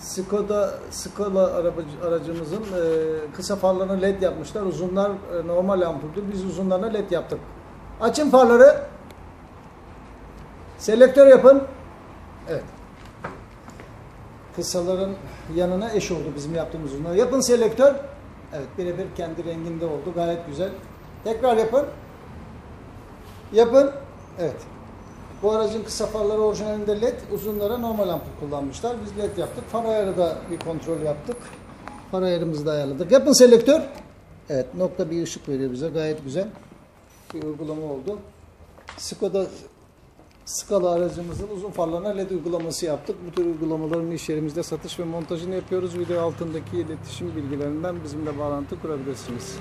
Skoda Skoda arabacı- aracımızın e, kısa farlarını led yapmışlar. Uzunlar e, normal ampuldür. Biz uzunlarına led yaptık. Açın farları. Selektör yapın. Evet. Kısaların yanına eş oldu bizim yaptığımız uzunlar. Yapın selektör. Evet birebir kendi renginde oldu. Gayet güzel. Tekrar yapın. Yapın. Evet. Bu aracın kısa farları orijinalinde led, uzunlara normal ampul kullanmışlar. Biz led yaptık. Far ayarı da bir kontrol yaptık. Far ayarımızı da ayarladık. Yapın selektör. Evet nokta bir ışık veriyor bize. Gayet güzel. Bir uygulama oldu. Skoda skala aracımızın uzun farlarına led uygulaması yaptık. Bu tür uygulamaların iş yerimizde satış ve montajını yapıyoruz. Video altındaki iletişim bilgilerinden bizimle bağlantı kurabilirsiniz.